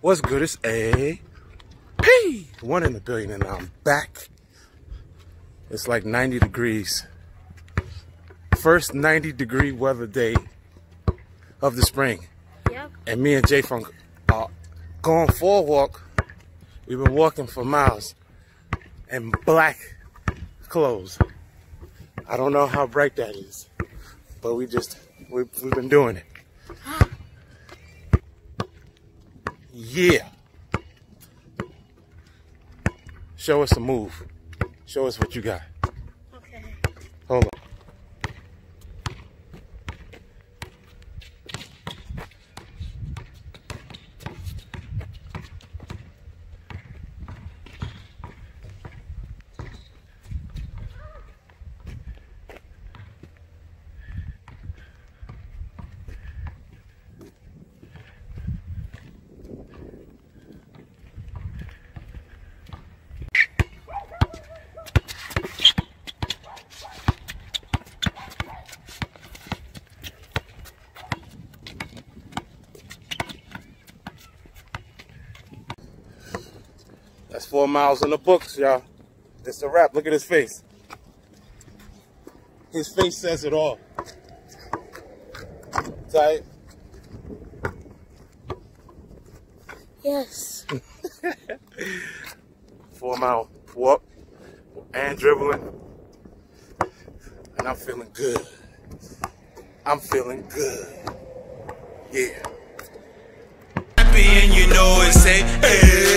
What's good? It's A P. One in a billion, and I'm back. It's like 90 degrees. First 90 degree weather day of the spring. Yep. And me and J Funk are going for a walk. We've been walking for miles in black clothes. I don't know how bright that is, but we just, we've, we've been doing it. Yeah. Show us a move. Show us what you got. Okay. Hold on. That's four miles in the books, y'all. It's a wrap. Look at his face. His face says it all. Tight. Yes. Four mile walk and dribbling. And I'm feeling good. I'm feeling good. Yeah. Happy and you know it say, hey,